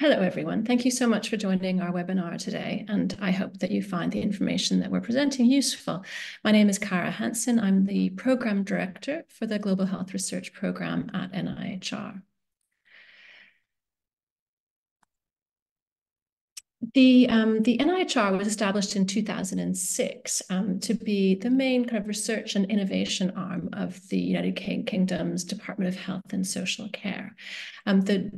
Hello, everyone. Thank you so much for joining our webinar today, and I hope that you find the information that we're presenting useful. My name is Kara Hanson. I'm the Program Director for the Global Health Research Program at NIHR. The, um, the NIHR was established in 2006 um, to be the main kind of research and innovation arm of the United Kingdom's Department of Health and Social Care. Um, the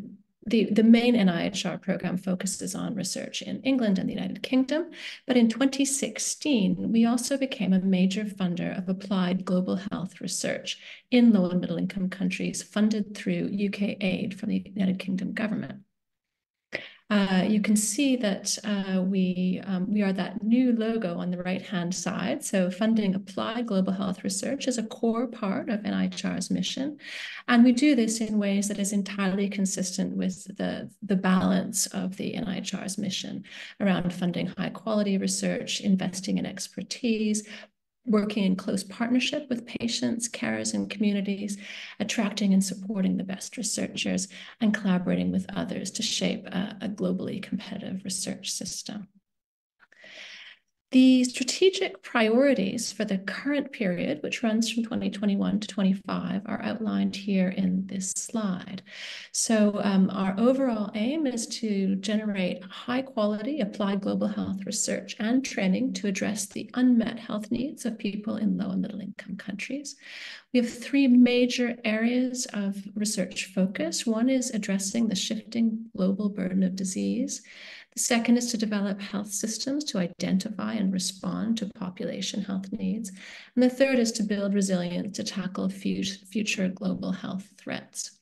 the, the main NIHR program focuses on research in England and the United Kingdom, but in 2016, we also became a major funder of applied global health research in low and middle income countries funded through UK aid from the United Kingdom government. Uh, you can see that uh, we, um, we are that new logo on the right-hand side. So funding applied global health research is a core part of NIHR's mission. And we do this in ways that is entirely consistent with the, the balance of the NIHR's mission around funding high quality research, investing in expertise, working in close partnership with patients, carers, and communities, attracting and supporting the best researchers, and collaborating with others to shape a, a globally competitive research system. The strategic priorities for the current period, which runs from 2021 to 25, are outlined here in this slide. So um, our overall aim is to generate high quality applied global health research and training to address the unmet health needs of people in low and middle income countries. We have three major areas of research focus. One is addressing the shifting global burden of disease. Second is to develop health systems to identify and respond to population health needs. And the third is to build resilience to tackle future global health threats.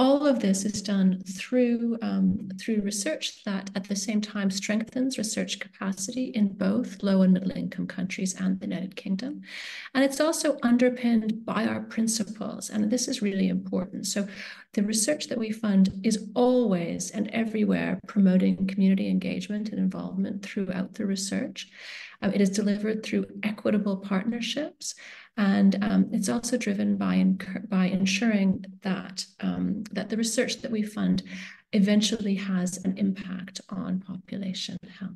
All of this is done through, um, through research that at the same time strengthens research capacity in both low and middle income countries and the United Kingdom. And it's also underpinned by our principles. And this is really important. So the research that we fund is always and everywhere promoting community engagement and involvement throughout the research. Uh, it is delivered through equitable partnerships and um, it's also driven by, by ensuring that, um, that the research that we fund eventually has an impact on population health.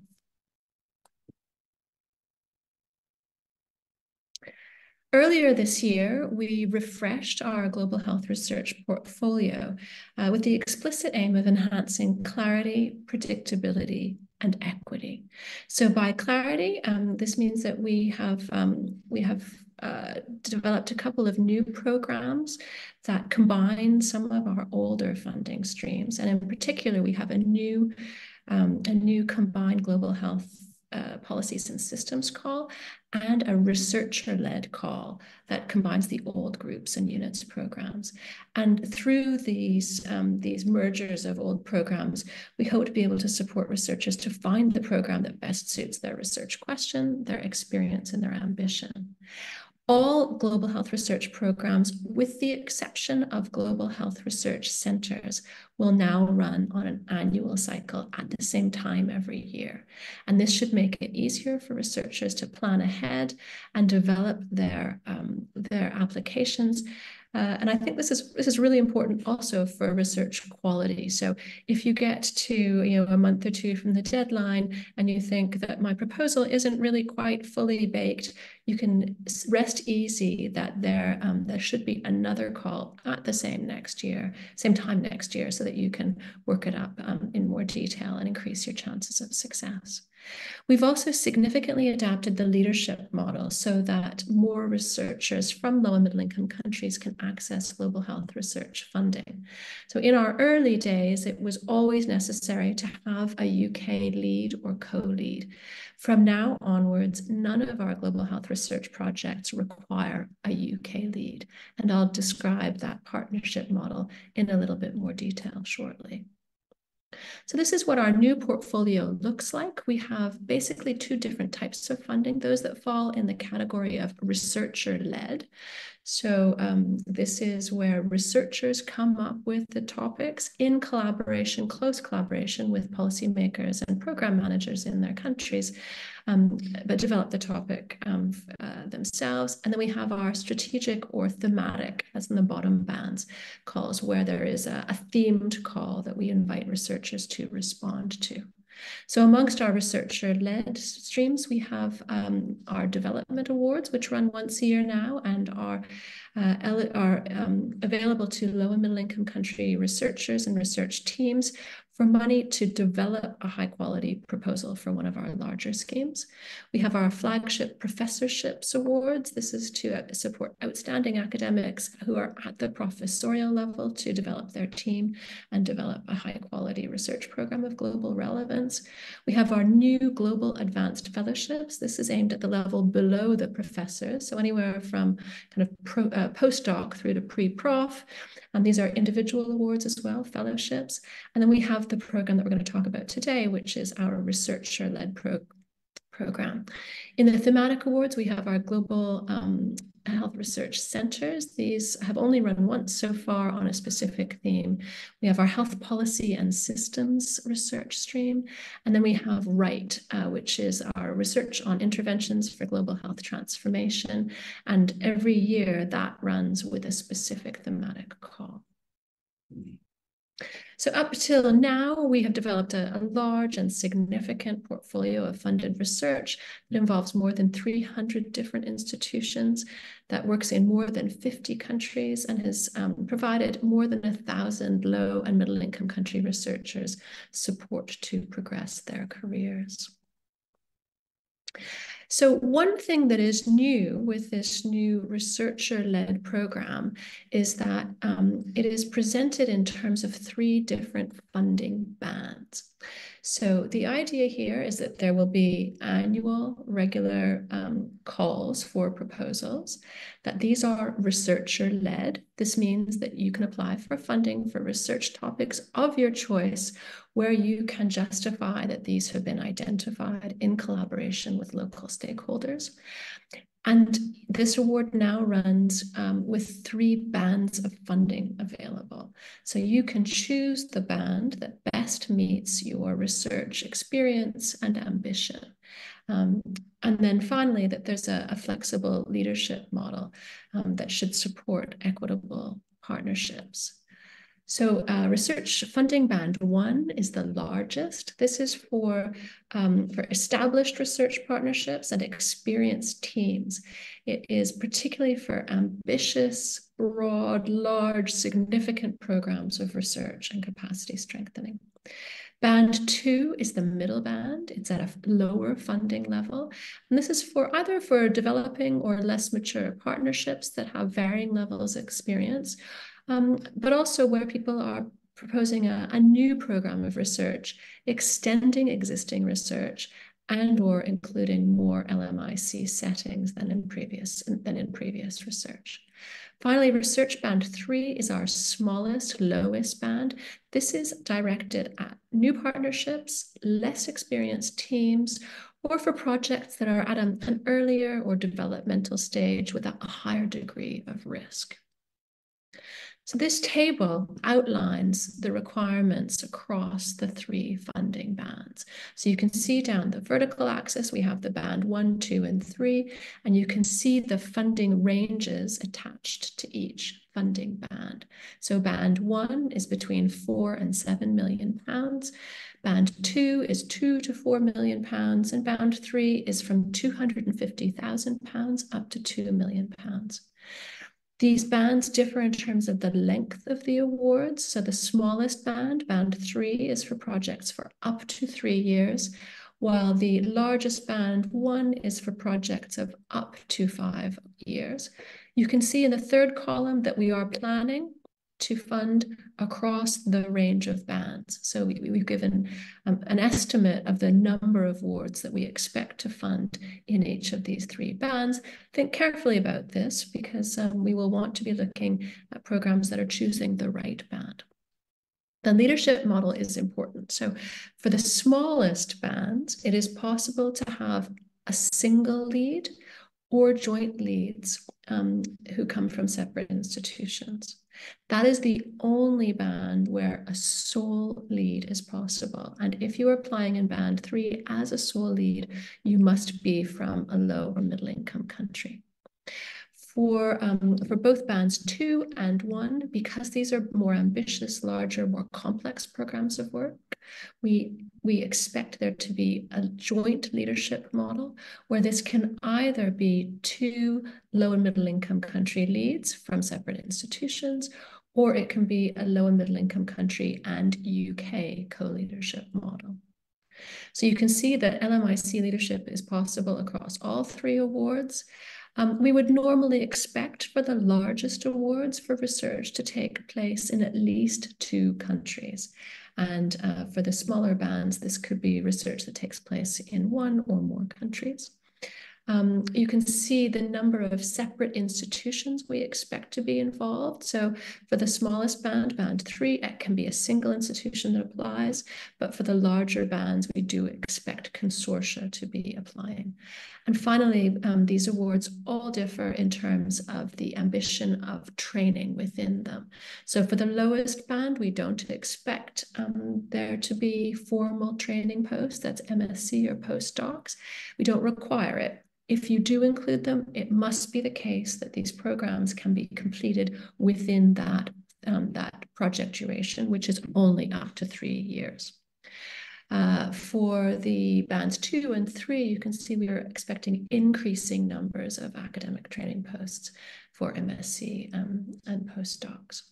Earlier this year, we refreshed our global health research portfolio uh, with the explicit aim of enhancing clarity, predictability, and equity. So by clarity, um, this means that we have um, we have uh, developed a couple of new programs that combine some of our older funding streams. And in particular, we have a new, um, a new combined global health uh, policies and systems call and a researcher-led call that combines the old groups and units programs. And through these, um, these mergers of old programs, we hope to be able to support researchers to find the program that best suits their research question, their experience, and their ambition. All global health research programs, with the exception of global health research centers, will now run on an annual cycle at the same time every year. And this should make it easier for researchers to plan ahead and develop their, um, their applications uh, and I think this is this is really important also for research quality. So if you get to you know a month or two from the deadline and you think that my proposal isn't really quite fully baked, you can rest easy that there um, there should be another call at the same next year, same time next year, so that you can work it up um, in more detail and increase your chances of success. We've also significantly adapted the leadership model so that more researchers from low and middle income countries can access global health research funding. So in our early days, it was always necessary to have a UK lead or co-lead. From now onwards, none of our global health research projects require a UK lead. And I'll describe that partnership model in a little bit more detail shortly. So this is what our new portfolio looks like. We have basically two different types of funding, those that fall in the category of researcher-led. So um, this is where researchers come up with the topics in collaboration, close collaboration with policymakers and program managers in their countries, um, but develop the topic um, uh, themselves. And then we have our strategic or thematic, as in the bottom bands, calls where there is a, a themed call that we invite researchers to respond to. So amongst our researcher-led streams, we have um, our development awards, which run once a year now and are, uh, are um, available to low and middle income country researchers and research teams for money to develop a high quality proposal for one of our larger schemes. We have our flagship professorships awards. This is to support outstanding academics who are at the professorial level to develop their team and develop a high quality research program of global relevance. We have our new global advanced fellowships. This is aimed at the level below the professors, so anywhere from kind of pro, uh, postdoc through to pre-prof. And these are individual awards as well, fellowships. And then we have the program that we're going to talk about today, which is our researcher-led pro program. In the thematic awards, we have our global um, health research centers. These have only run once so far on a specific theme. We have our health policy and systems research stream, and then we have RIGHT, uh, which is our research on interventions for global health transformation. And every year that runs with a specific thematic call. Mm -hmm. So up till now, we have developed a, a, large and significant portfolio of funded research that involves more than 300 different institutions that works in more than 50 countries and has um, provided more than a thousand low and middle income country researchers support to progress their careers. So one thing that is new with this new researcher-led program is that um, it is presented in terms of three different funding bands. So the idea here is that there will be annual regular um, calls for proposals, that these are researcher led. This means that you can apply for funding for research topics of your choice where you can justify that these have been identified in collaboration with local stakeholders. And this award now runs um, with three bands of funding available. So you can choose the band that best meets your research experience and ambition. Um, and then finally, that there's a, a flexible leadership model um, that should support equitable partnerships. So uh, research funding band one is the largest. This is for, um, for established research partnerships and experienced teams. It is particularly for ambitious, broad, large, significant programs of research and capacity strengthening. Band two is the middle band. It's at a lower funding level. And this is for either for developing or less mature partnerships that have varying levels of experience, um, but also where people are proposing a, a new program of research, extending existing research and or including more LMIC settings than in previous than in previous research. Finally, research band three is our smallest, lowest band. This is directed at new partnerships, less experienced teams, or for projects that are at an, an earlier or developmental stage with a higher degree of risk. So this table outlines the requirements across the three funding bands. So you can see down the vertical axis, we have the band one, two, and three, and you can see the funding ranges attached to each funding band. So band one is between four and seven million pounds. Band two is two to four million pounds, and band three is from 250,000 pounds up to two million pounds. These bands differ in terms of the length of the awards. So the smallest band, band three, is for projects for up to three years, while the largest band one is for projects of up to five years. You can see in the third column that we are planning to fund across the range of bands. So we, have given um, an estimate of the number of wards that we expect to fund in each of these three bands. Think carefully about this because um, we will want to be looking at programs that are choosing the right band. The leadership model is important. So for the smallest bands, it is possible to have a single lead or joint leads um, who come from separate institutions. That is the only band where a sole lead is possible. And if you are applying in band three as a sole lead, you must be from a low or middle income country for, um, for both bands two and one, because these are more ambitious, larger, more complex programs of work, we, we expect there to be a joint leadership model where this can either be two low and middle income country leads from separate institutions, or it can be a low and middle income country and UK co-leadership model. So you can see that LMIC leadership is possible across all three awards. Um, we would normally expect for the largest awards for research to take place in at least two countries. And uh, for the smaller bands, this could be research that takes place in one or more countries. Um, you can see the number of separate institutions we expect to be involved. So for the smallest band, band three, it can be a single institution that applies, but for the larger bands, we do expect consortia to be applying. And finally, um, these awards all differ in terms of the ambition of training within them. So for the lowest band, we don't expect um, there to be formal training posts, that's MSc or postdocs. We don't require it. If you do include them, it must be the case that these programs can be completed within that, um, that project duration, which is only up to three years. Uh, for the bands two and three, you can see we are expecting increasing numbers of academic training posts for MSc um, and postdocs.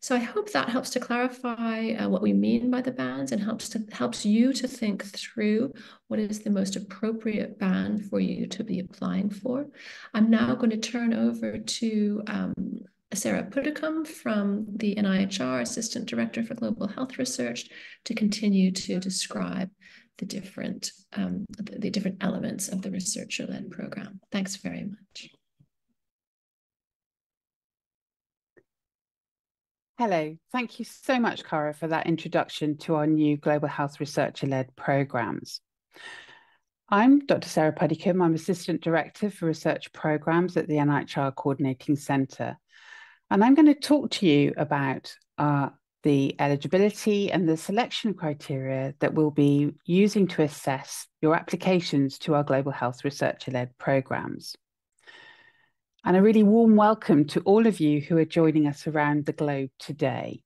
So I hope that helps to clarify uh, what we mean by the bands and helps to helps you to think through what is the most appropriate band for you to be applying for. I'm now going to turn over to um, Sarah Puddicombe from the NIHR Assistant Director for Global Health Research to continue to describe the different um, the, the different elements of the researcher-led program. Thanks very much. Hello, thank you so much, Kara, for that introduction to our new Global Health Researcher-led programs. I'm Dr. Sarah Puddicombe. I'm Assistant Director for Research Programs at the NIHR Coordinating Centre. And I'm going to talk to you about uh, the eligibility and the selection criteria that we'll be using to assess your applications to our Global Health Researcher-led programs and a really warm welcome to all of you who are joining us around the globe today.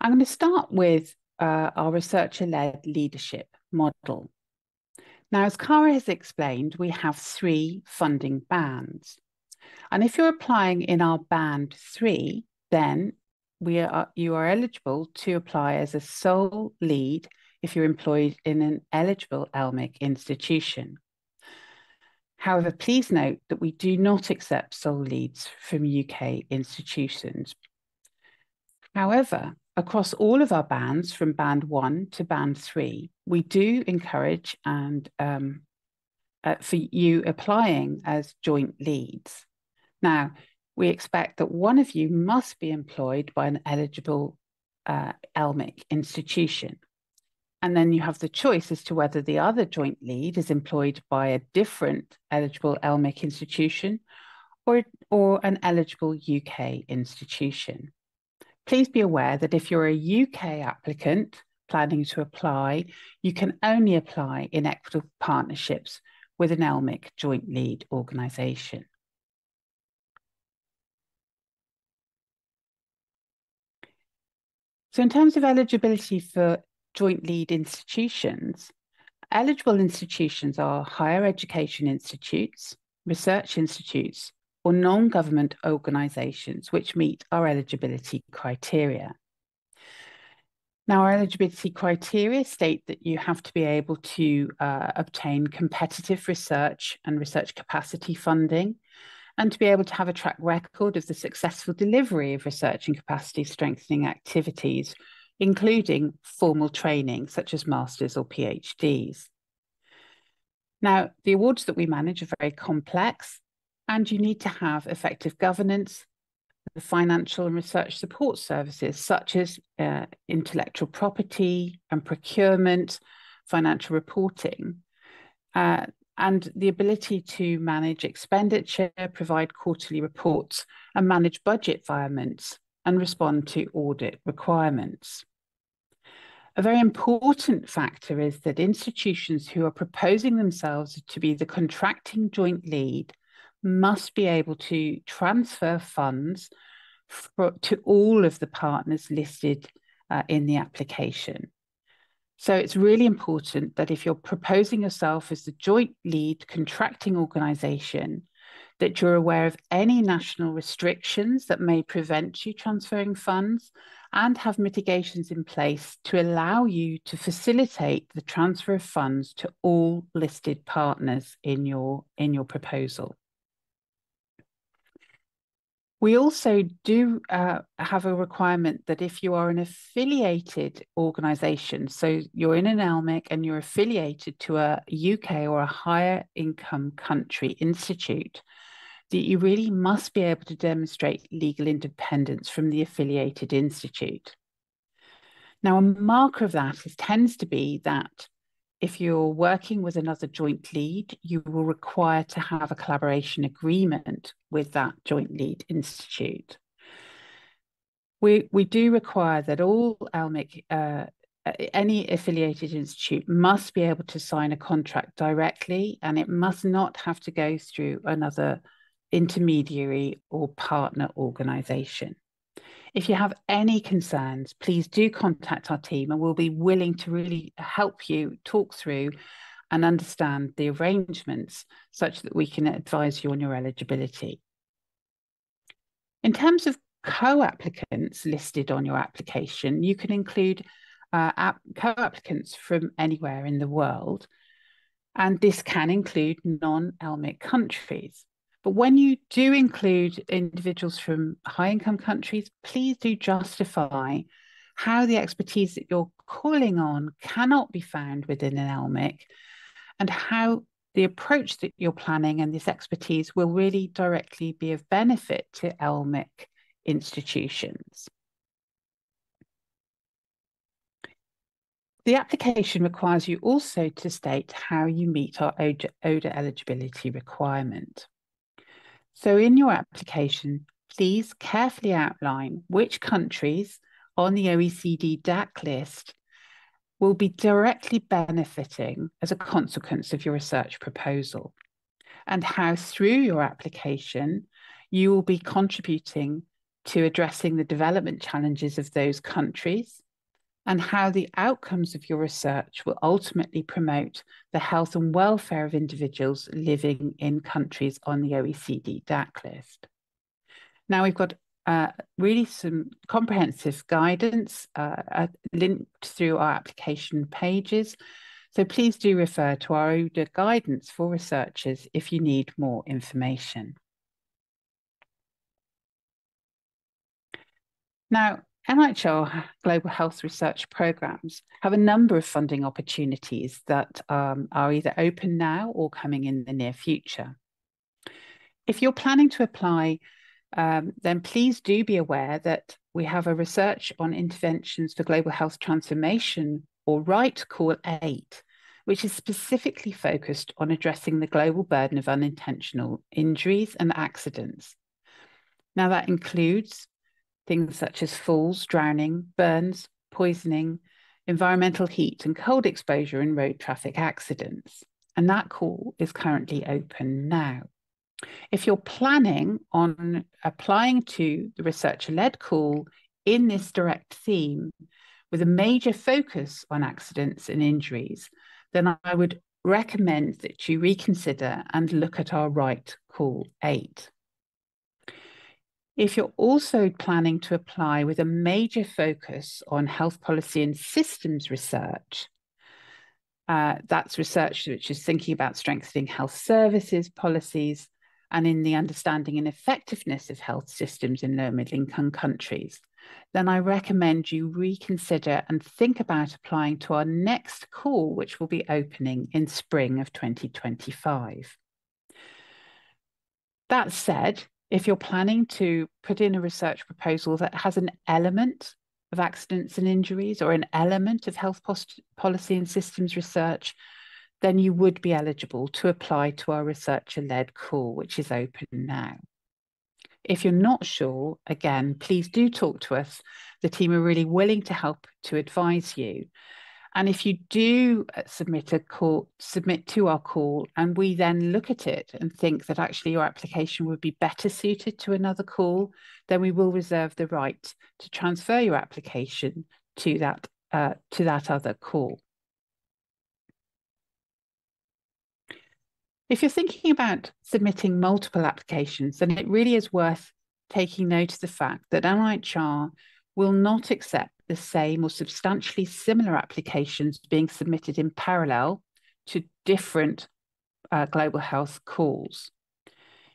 I'm going to start with uh, our researcher-led leadership model. Now, as Kara has explained, we have three funding bands. And if you're applying in our band three, then we are, you are eligible to apply as a sole lead if you're employed in an eligible LMIC institution. However, please note that we do not accept sole leads from UK institutions. However, across all of our bands from band one to band three, we do encourage and um, uh, for you applying as joint leads. Now, we expect that one of you must be employed by an eligible uh, LMIC institution. And then you have the choice as to whether the other joint lead is employed by a different eligible LMIC institution or, or an eligible UK institution. Please be aware that if you're a UK applicant planning to apply, you can only apply in equitable partnerships with an LMIC joint lead organisation. So in terms of eligibility for joint lead institutions, eligible institutions are higher education institutes, research institutes, or non government organisations which meet our eligibility criteria. Now, our eligibility criteria state that you have to be able to uh, obtain competitive research and research capacity funding, and to be able to have a track record of the successful delivery of research and capacity strengthening activities including formal training such as masters or PhDs. Now, the awards that we manage are very complex, and you need to have effective governance, the financial and research support services such as uh, intellectual property and procurement, financial reporting, uh, and the ability to manage expenditure, provide quarterly reports, and manage budget environments and respond to audit requirements. A very important factor is that institutions who are proposing themselves to be the contracting joint lead must be able to transfer funds for, to all of the partners listed uh, in the application. So it's really important that if you're proposing yourself as the joint lead contracting organization, that you're aware of any national restrictions that may prevent you transferring funds and have mitigations in place to allow you to facilitate the transfer of funds to all listed partners in your in your proposal. We also do uh, have a requirement that if you are an affiliated organization, so you're in an LMIC and you're affiliated to a UK or a higher income country institute, that you really must be able to demonstrate legal independence from the affiliated institute. Now, a marker of that is, tends to be that if you're working with another joint lead, you will require to have a collaboration agreement with that joint lead institute. We, we do require that all LMIC, uh, any affiliated institute must be able to sign a contract directly and it must not have to go through another intermediary or partner organization. If you have any concerns, please do contact our team and we'll be willing to really help you talk through and understand the arrangements such that we can advise you on your eligibility. In terms of co-applicants listed on your application, you can include uh, co-applicants from anywhere in the world, and this can include non-LMIC countries. But when you do include individuals from high income countries, please do justify how the expertise that you're calling on cannot be found within an LMIC and how the approach that you're planning and this expertise will really directly be of benefit to LMIC institutions. The application requires you also to state how you meet our ODA eligibility requirement. So in your application, please carefully outline which countries on the OECD DAC list will be directly benefiting as a consequence of your research proposal and how through your application you will be contributing to addressing the development challenges of those countries and how the outcomes of your research will ultimately promote the health and welfare of individuals living in countries on the OECD DAC list. Now we've got uh, really some comprehensive guidance uh, uh, linked through our application pages. So please do refer to our ODA guidance for researchers if you need more information. Now, NIHR Global Health Research Programs have a number of funding opportunities that um, are either open now or coming in the near future. If you're planning to apply, um, then please do be aware that we have a research on interventions for global health transformation or RIGHT Call 8, which is specifically focused on addressing the global burden of unintentional injuries and accidents. Now, that includes things such as falls, drowning, burns, poisoning, environmental heat, and cold exposure in road traffic accidents. And that call is currently open now. If you're planning on applying to the researcher led call in this direct theme with a major focus on accidents and injuries, then I would recommend that you reconsider and look at our RIGHT Call 8. If you're also planning to apply with a major focus on health policy and systems research, uh, that's research which is thinking about strengthening health services policies and in the understanding and effectiveness of health systems in low middle income countries, then I recommend you reconsider and think about applying to our next call, which will be opening in spring of 2025. That said, if you're planning to put in a research proposal that has an element of accidents and injuries or an element of health policy and systems research, then you would be eligible to apply to our researcher led call, which is open now. If you're not sure, again, please do talk to us. The team are really willing to help to advise you. And if you do uh, submit a call, submit to our call, and we then look at it and think that actually your application would be better suited to another call, then we will reserve the right to transfer your application to that uh, to that other call. If you're thinking about submitting multiple applications, then it really is worth taking note of the fact that NIHR will not accept the same or substantially similar applications being submitted in parallel to different uh, global health calls.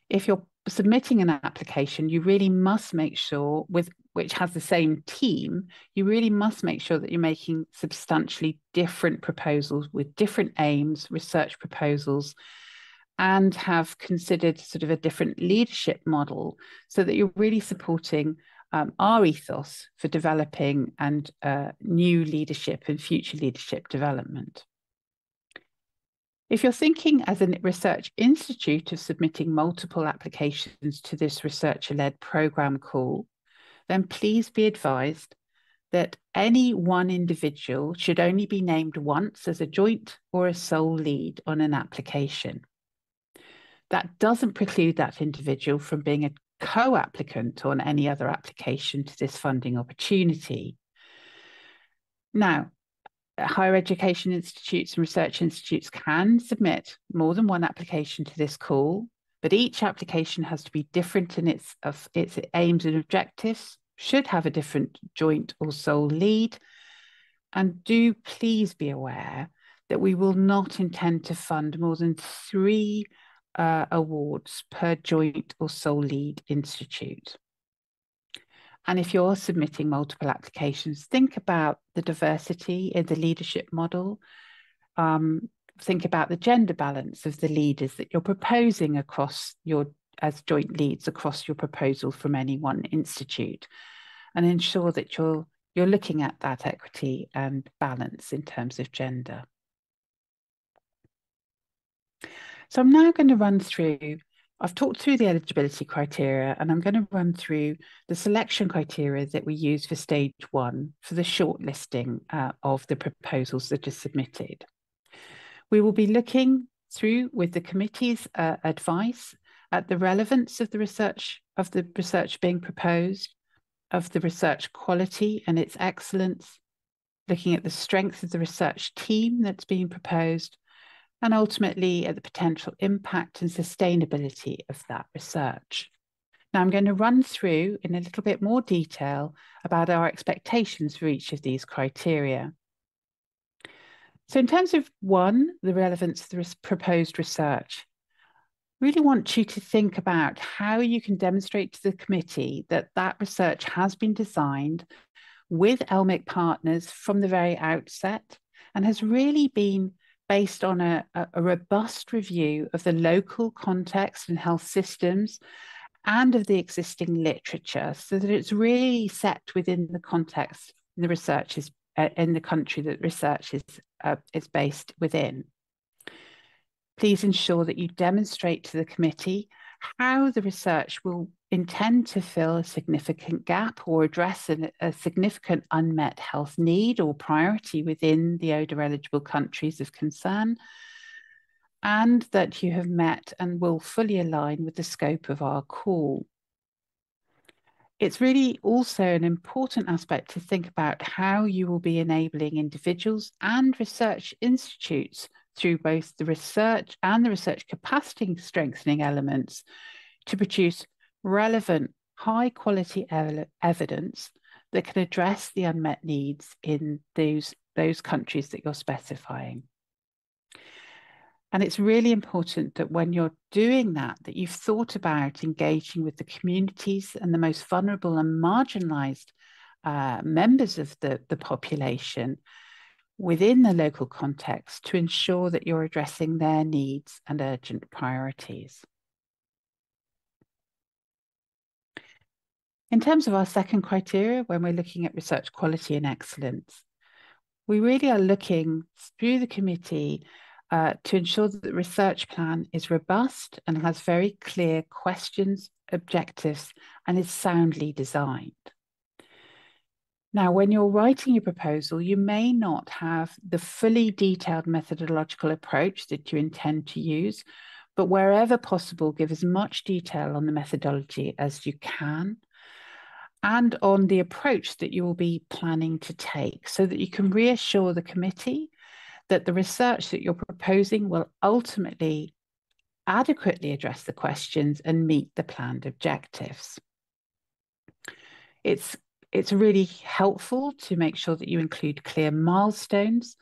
If you're submitting an application, you really must make sure with which has the same team, you really must make sure that you're making substantially different proposals with different aims, research proposals, and have considered sort of a different leadership model so that you're really supporting um, our ethos for developing and uh, new leadership and future leadership development. If you're thinking as a research institute of submitting multiple applications to this researcher-led program call, then please be advised that any one individual should only be named once as a joint or a sole lead on an application. That doesn't preclude that individual from being a co-applicant on any other application to this funding opportunity. Now, higher education institutes and research institutes can submit more than one application to this call, but each application has to be different in its, of its aims and objectives, should have a different joint or sole lead, and do please be aware that we will not intend to fund more than three uh, awards per joint or sole lead institute. And if you're submitting multiple applications, think about the diversity in the leadership model. Um, think about the gender balance of the leaders that you're proposing across your as joint leads across your proposal from any one institute and ensure that you're you're looking at that equity and balance in terms of gender. So I'm now going to run through, I've talked through the eligibility criteria and I'm going to run through the selection criteria that we use for stage one for the shortlisting uh, of the proposals that are submitted. We will be looking through with the committee's uh, advice at the relevance of the research of the research being proposed, of the research quality and its excellence, looking at the strength of the research team that's being proposed, and ultimately at the potential impact and sustainability of that research. Now, I'm going to run through in a little bit more detail about our expectations for each of these criteria. So, in terms of one, the relevance of the proposed research, really want you to think about how you can demonstrate to the committee that that research has been designed with LMIC partners from the very outset and has really been based on a, a, robust review of the local context and health systems and of the existing literature so that it's really set within the context the research is uh, in the country that research is, uh, is based within. Please ensure that you demonstrate to the committee how the research will intend to fill a significant gap or address an, a significant unmet health need or priority within the ODA eligible countries of concern, and that you have met and will fully align with the scope of our call. It's really also an important aspect to think about how you will be enabling individuals and research institutes through both the research and the research capacity strengthening elements to produce relevant, high quality ev evidence that can address the unmet needs in those, those countries that you're specifying. And it's really important that when you're doing that, that you've thought about engaging with the communities and the most vulnerable and marginalized uh, members of the, the population within the local context to ensure that you're addressing their needs and urgent priorities. In terms of our second criteria, when we're looking at research quality and excellence, we really are looking through the committee uh, to ensure that the research plan is robust and has very clear questions, objectives, and is soundly designed. Now, when you're writing your proposal, you may not have the fully detailed methodological approach that you intend to use, but wherever possible, give as much detail on the methodology as you can and on the approach that you will be planning to take so that you can reassure the committee that the research that you're proposing will ultimately adequately address the questions and meet the planned objectives. It's, it's really helpful to make sure that you include clear milestones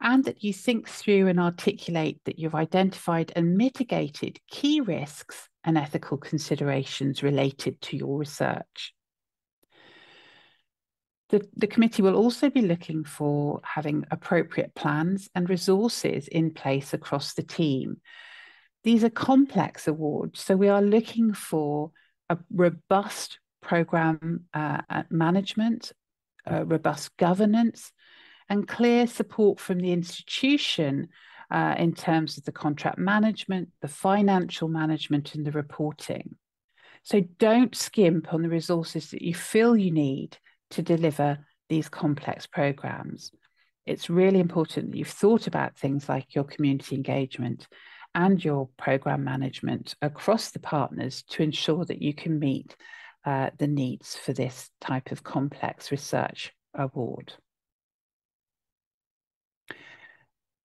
and that you think through and articulate that you've identified and mitigated key risks and ethical considerations related to your research. The, the committee will also be looking for having appropriate plans and resources in place across the team. These are complex awards, so we are looking for a robust program uh, management, uh, robust governance, and clear support from the institution uh, in terms of the contract management, the financial management, and the reporting. So don't skimp on the resources that you feel you need to deliver these complex programs. It's really important that you've thought about things like your community engagement and your program management across the partners to ensure that you can meet uh, the needs for this type of complex research award.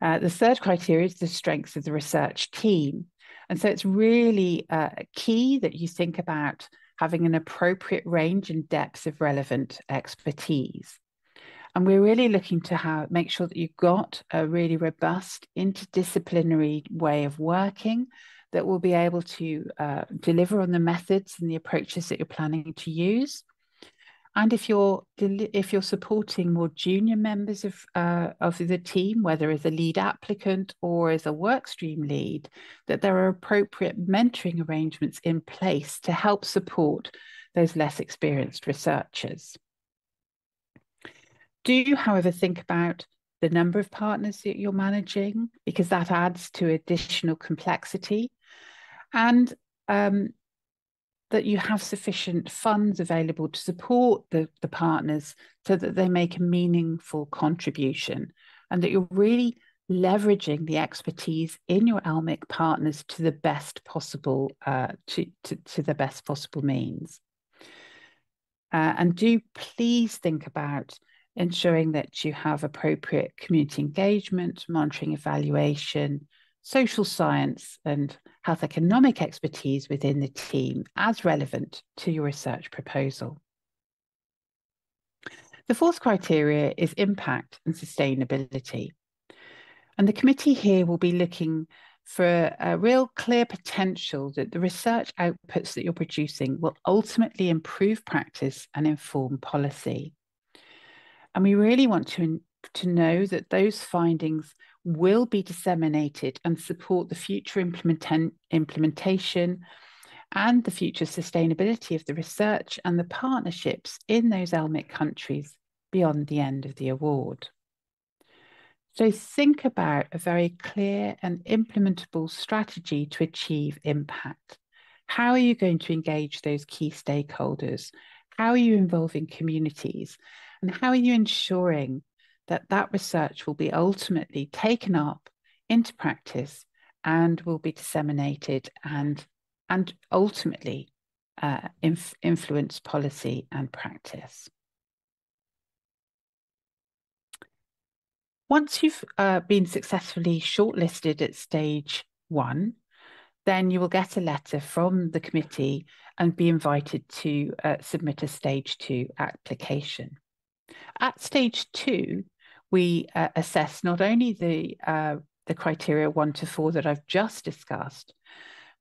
Uh, the third criteria is the strength of the research team. And so it's really uh, key that you think about having an appropriate range and depth of relevant expertise. And we're really looking to have, make sure that you've got a really robust interdisciplinary way of working that will be able to uh, deliver on the methods and the approaches that you're planning to use. And if you're if you're supporting more junior members of uh, of the team, whether as a lead applicant or as a workstream lead, that there are appropriate mentoring arrangements in place to help support those less experienced researchers. Do you, however, think about the number of partners that you're managing because that adds to additional complexity, and um, that you have sufficient funds available to support the, the partners so that they make a meaningful contribution and that you're really leveraging the expertise in your LMIC partners to the best possible uh, to, to, to, the best possible means. Uh, and do please think about ensuring that you have appropriate community engagement, monitoring evaluation, social science and health economic expertise within the team as relevant to your research proposal. The fourth criteria is impact and sustainability. And the committee here will be looking for a real clear potential that the research outputs that you're producing will ultimately improve practice and inform policy. And we really want to, to know that those findings will be disseminated and support the future implementation and the future sustainability of the research and the partnerships in those LMIC countries beyond the end of the award. So think about a very clear and implementable strategy to achieve impact. How are you going to engage those key stakeholders? How are you involving communities? And how are you ensuring that that research will be ultimately taken up into practice and will be disseminated and and ultimately uh, inf influence policy and practice. Once you've uh, been successfully shortlisted at stage one, then you will get a letter from the committee and be invited to uh, submit a stage two application. At stage two, we uh, assess not only the uh, the criteria one to four that I've just discussed,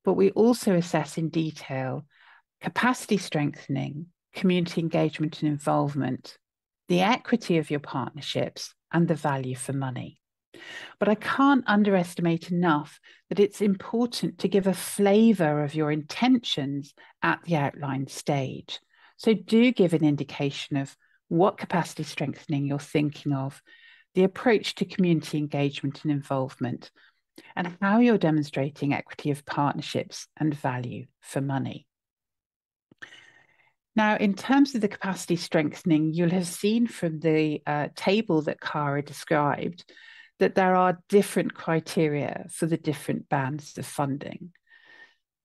but we also assess in detail capacity strengthening, community engagement and involvement, the equity of your partnerships, and the value for money. But I can't underestimate enough that it's important to give a flavour of your intentions at the outline stage So do give an indication of what capacity strengthening you're thinking of, the approach to community engagement and involvement, and how you're demonstrating equity of partnerships and value for money. Now, in terms of the capacity strengthening, you'll have seen from the uh, table that Kara described that there are different criteria for the different bands of funding.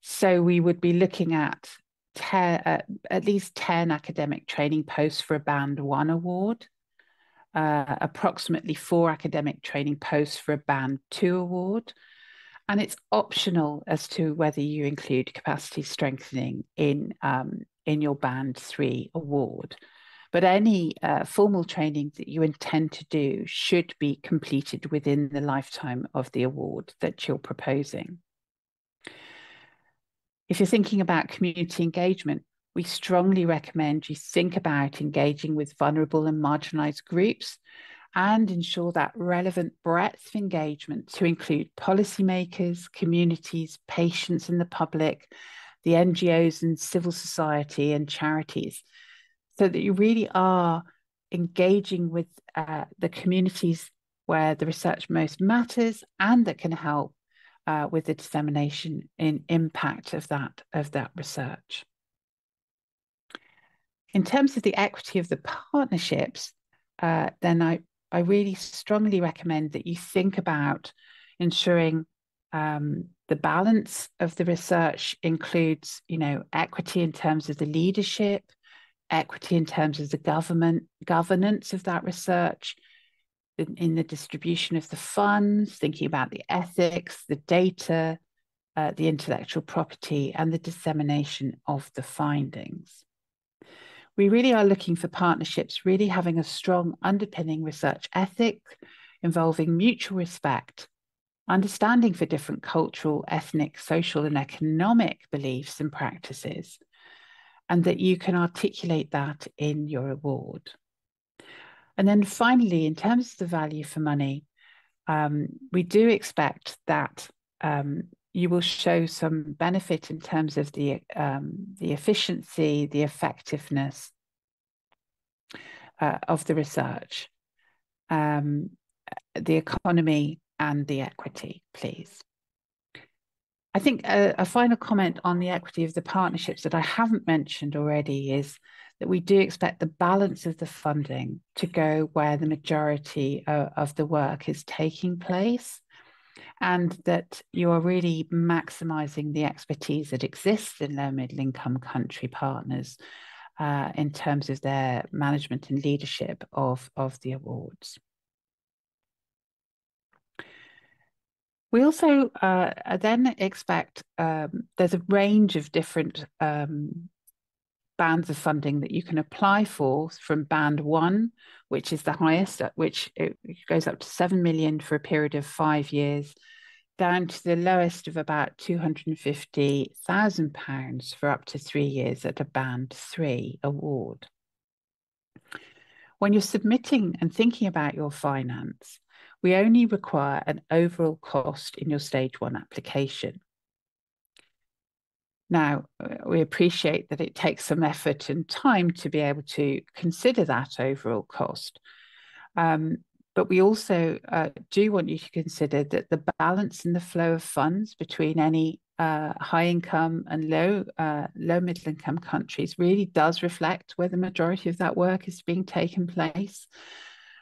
So we would be looking at uh, at least 10 academic training posts for a band one award, uh, approximately four academic training posts for a band two award. And it's optional as to whether you include capacity strengthening in, um, in your band three award. But any uh, formal training that you intend to do should be completed within the lifetime of the award that you're proposing. If you're thinking about community engagement, we strongly recommend you think about engaging with vulnerable and marginalized groups and ensure that relevant breadth of engagement to include policymakers, communities, patients and the public, the NGOs and civil society and charities, so that you really are engaging with uh, the communities where the research most matters and that can help uh, with the dissemination in impact of that of that research. In terms of the equity of the partnerships, uh, then I, I really strongly recommend that you think about ensuring um, the balance of the research includes, you know, equity in terms of the leadership, equity in terms of the government governance of that research, in, the distribution of the funds, thinking about the ethics, the data, uh, the intellectual property, and the dissemination of the findings. We really are looking for partnerships really having a strong underpinning research ethic involving mutual respect, understanding for different cultural, ethnic, social, and economic beliefs and practices, and that you can articulate that in your award. And then finally, in terms of the value for money, um, we do expect that um, you will show some benefit in terms of the um, the efficiency, the effectiveness uh, of the research, um, the economy, and the equity, please. I think a, a, final comment on the equity of the partnerships that I haven't mentioned already is that we do expect the balance of the funding to go where the majority of, the work is taking place and that you are really maximizing the expertise that exists in low middle income country partners uh, in terms of their management and leadership of, of the awards. We also uh, then expect um, there's a range of different um, bands of funding that you can apply for from band one, which is the highest, which it goes up to 7 million for a period of five years, down to the lowest of about £250,000 for up to three years at a band three award. When you're submitting and thinking about your finance, we only require an overall cost in your stage one application. Now, uh, we appreciate that it takes some effort and time to be able to consider that overall cost. Um, but we also uh, do want you to consider that the balance in the flow of funds between any uh, high income and low uh, low middle income countries really does reflect where the majority of that work is being taken place.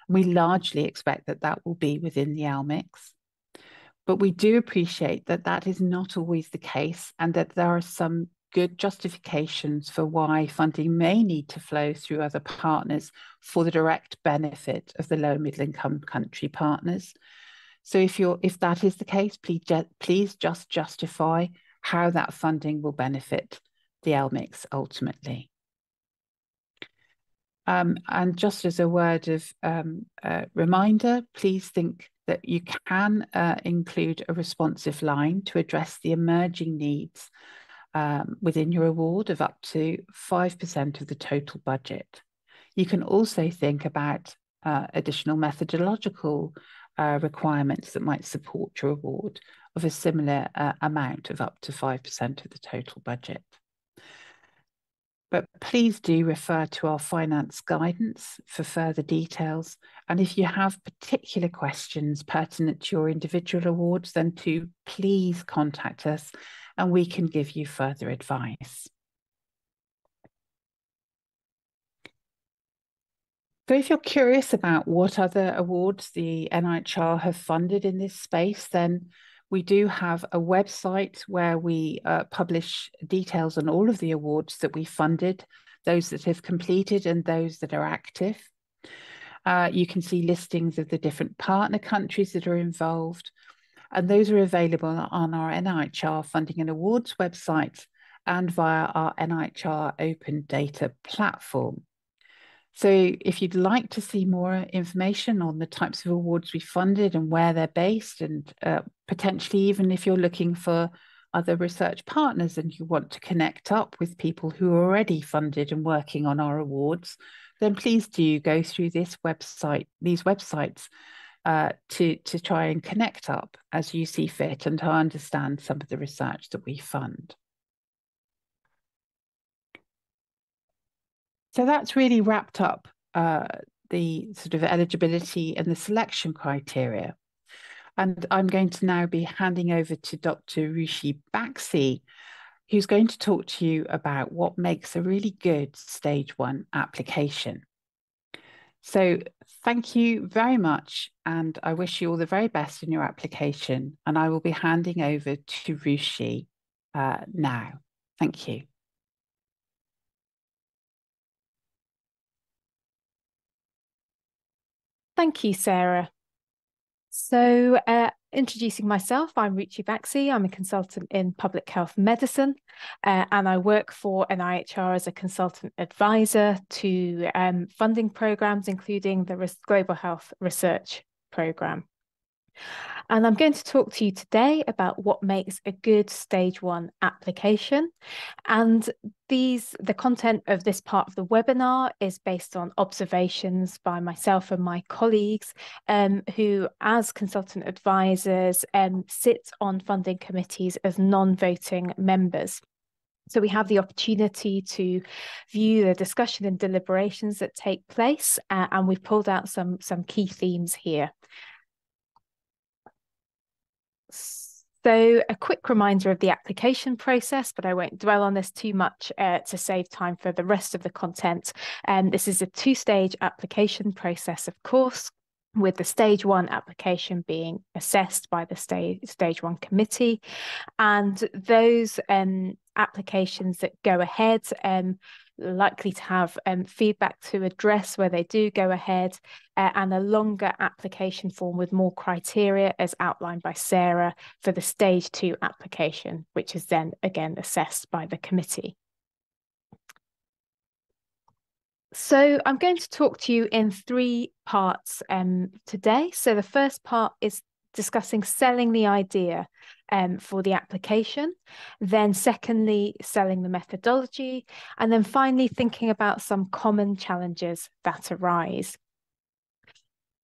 We largely expect that that will be within the LMICs. But we do appreciate that that is not always the case and that there are some good justifications for why funding may need to flow through other partners for the direct benefit of the low and middle income country partners. So if you're if that is the case, please please just justify how that funding will benefit the LMICs ultimately. Um, and just as a word of um, uh, reminder, please think that you can uh, include a responsive line to address the emerging needs um, within your award of up to 5% of the total budget. You can also think about uh, additional methodological uh, requirements that might support your award of a similar uh, amount of up to 5% of the total budget. But please do refer to our finance guidance for further details. And if you have particular questions pertinent to your individual awards, then do please contact us and we can give you further advice. So if you're curious about what other awards the NIHR have funded in this space, then we do have a website where we uh, publish details on all of the awards that we funded, those that have completed and those that are active. Uh, you can see listings of the different partner countries that are involved, and those are available on our NIHR Funding and Awards website and via our NIHR Open Data platform. So if you'd like to see more information on the types of awards we funded and where they're based, and uh, potentially even if you're looking for other research partners and you want to connect up with people who are already funded and working on our awards, then please do go through this website, these websites, uh, to, to try and connect up as you see fit and to understand some of the research that we fund. So that's really wrapped up uh, the sort of eligibility and the selection criteria. And I'm going to now be handing over to Dr. Ruchi Baxi, who's going to talk to you about what makes a really good stage one application. So thank you very much. And I wish you all the very best in your application. And I will be handing over to Ruchi uh, now. Thank you. Thank you, Sarah. So, uh, introducing myself, I'm Ruchi Baxi. I'm a consultant in public health medicine, uh, and I work for NIHR as a consultant advisor to um, funding programs, including the Global Health Research Program. And I'm going to talk to you today about what makes a good stage one application. And these, the content of this part of the webinar is based on observations by myself and my colleagues um, who, as consultant advisors, um, sit on funding committees as non-voting members. So we have the opportunity to view the discussion and deliberations that take place, uh, and we've pulled out some, some key themes here. So a quick reminder of the application process, but I won't dwell on this too much uh, to save time for the rest of the content. Um, this is a two-stage application process, of course, with the stage one application being assessed by the stage, stage one committee. And those um, applications that go ahead um, likely to have um, feedback to address where they do go ahead uh, and a longer application form with more criteria as outlined by Sarah for the stage two application, which is then again assessed by the committee. So I'm going to talk to you in three parts um, today. So the first part is discussing selling the idea um, for the application. Then, secondly, selling the methodology. And then finally, thinking about some common challenges that arise.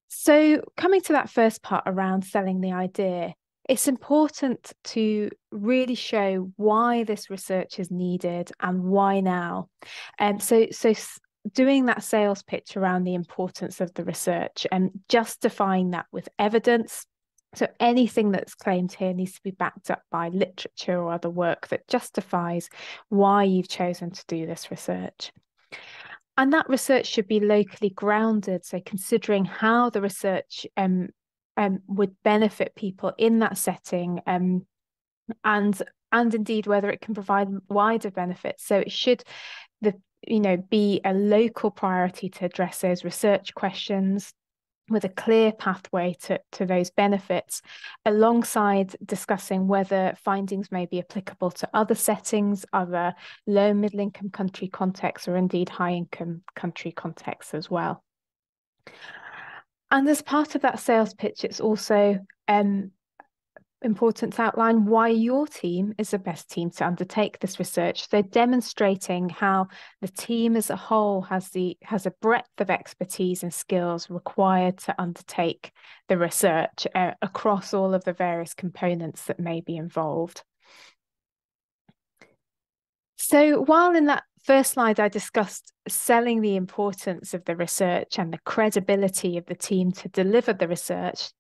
So, coming to that first part around selling the idea, it's important to really show why this research is needed and why now. And um, so, so doing that sales pitch around the importance of the research and justifying that with evidence so anything that's claimed here needs to be backed up by literature or other work that justifies why you've chosen to do this research. And that research should be locally grounded. So considering how the research um, um, would benefit people in that setting um, and and indeed whether it can provide wider benefits. So it should the you know be a local priority to address those research questions with a clear pathway to, to those benefits, alongside discussing whether findings may be applicable to other settings, other low middle income country contexts, or indeed high income country contexts as well. And as part of that sales pitch, it's also um, important to outline why your team is the best team to undertake this research. So demonstrating how the team as a whole has the has a breadth of expertise and skills required to undertake the research uh, across all of the various components that may be involved. So while in that first slide, I discussed selling the importance of the research and the credibility of the team to deliver the research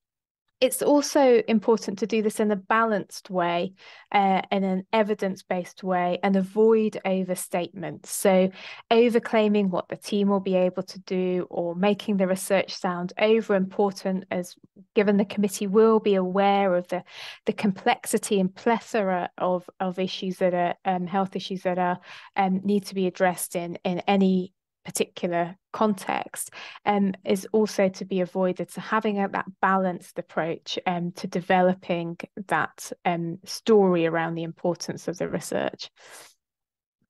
it's also important to do this in a balanced way, uh, in an evidence based way, and avoid overstatements. So, overclaiming what the team will be able to do or making the research sound over important, as given the committee will be aware of the, the complexity and plethora of, of issues that are um, health issues that are um, need to be addressed in, in any particular context um, is also to be avoided. So having a, that balanced approach um, to developing that um, story around the importance of the research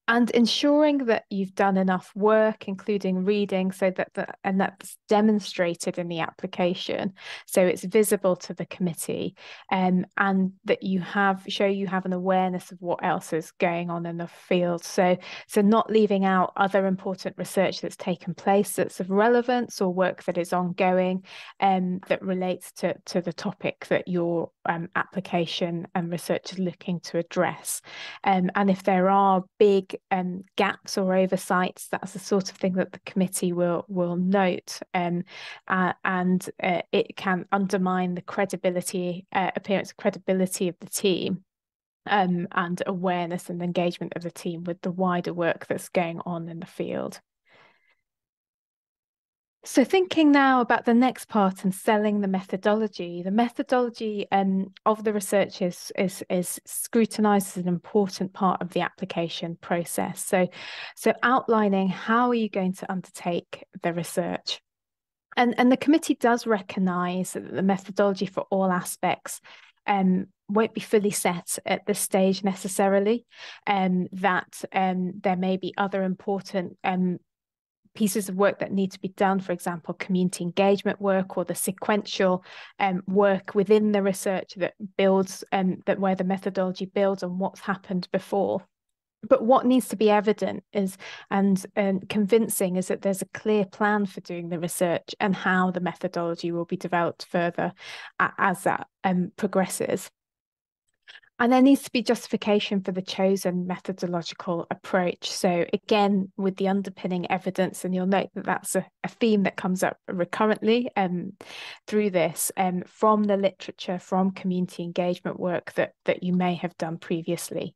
and ensuring that you've done enough work including reading so that the, and that's demonstrated in the application so it's visible to the committee um, and that you have show you have an awareness of what else is going on in the field. So so not leaving out other important research that's taken place that's of relevance or work that is ongoing um, that relates to to the topic that your um, application and research is looking to address. Um, and if there are big um, gaps or oversights, that's the sort of thing that the committee will will note, um, uh, and uh, it can undermine the credibility, uh, appearance, credibility of the team. Um, and awareness and engagement of the team with the wider work that's going on in the field. So thinking now about the next part and selling the methodology, the methodology um, of the research is, is, is scrutinized as an important part of the application process. So, so outlining how are you going to undertake the research? And, and the committee does recognize that the methodology for all aspects um, won't be fully set at this stage necessarily, um, that um, there may be other important um, pieces of work that need to be done, for example, community engagement work or the sequential um, work within the research that builds um, that where the methodology builds on what's happened before. But what needs to be evident is and, and convincing is that there's a clear plan for doing the research and how the methodology will be developed further as that um, progresses. And there needs to be justification for the chosen methodological approach. So, again, with the underpinning evidence, and you'll note that that's a, a theme that comes up recurrently um, through this um, from the literature, from community engagement work that, that you may have done previously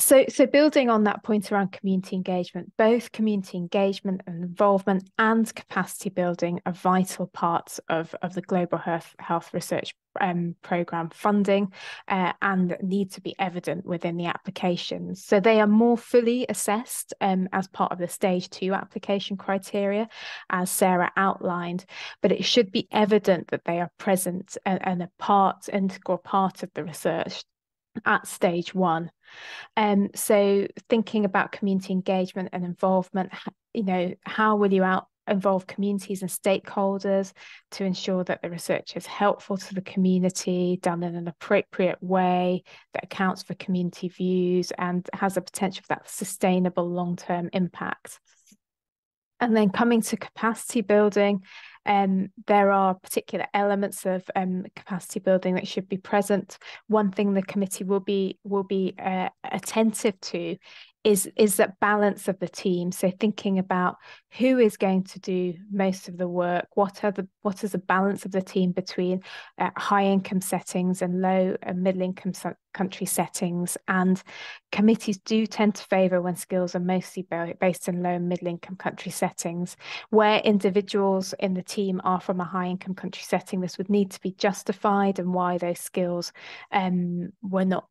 so so building on that point around community engagement both community engagement and involvement and capacity building are vital parts of of the global health health research um, program funding uh, and need to be evident within the applications so they are more fully assessed um, as part of the stage two application criteria as sarah outlined but it should be evident that they are present and, and a part integral part of the research at stage one. Um, so thinking about community engagement and involvement, you know, how will you out involve communities and stakeholders to ensure that the research is helpful to the community, done in an appropriate way that accounts for community views and has a potential for that sustainable long-term impact. And then coming to capacity building, um, there are particular elements of um, capacity building that should be present. One thing the committee will be will be uh, attentive to is is that balance of the team. So thinking about who is going to do most of the work what are the what is the balance of the team between uh, high income settings and low and middle income country settings. And committees do tend to favor when skills are mostly based in low and middle income country settings where individuals in the team are from a high income country setting. This would need to be justified and why those skills um, were not